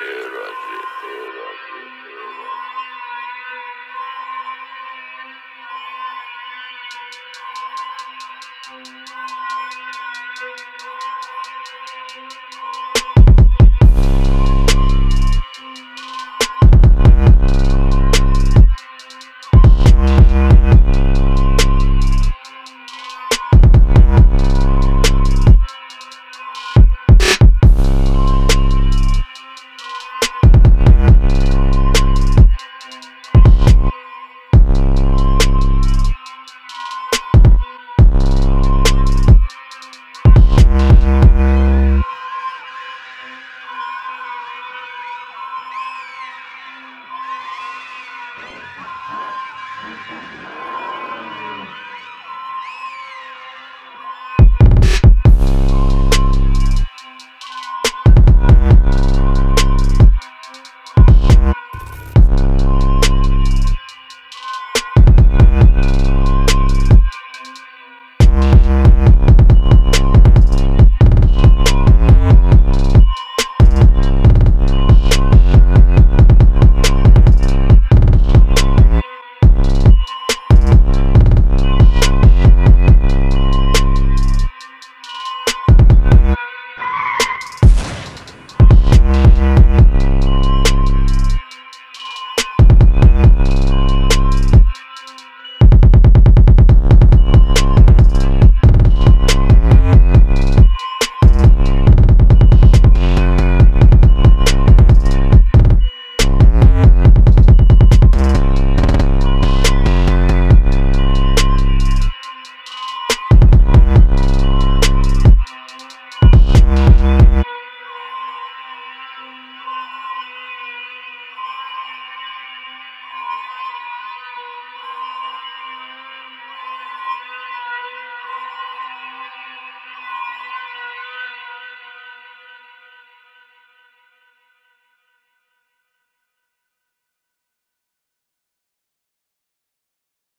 エラジエラジエラジ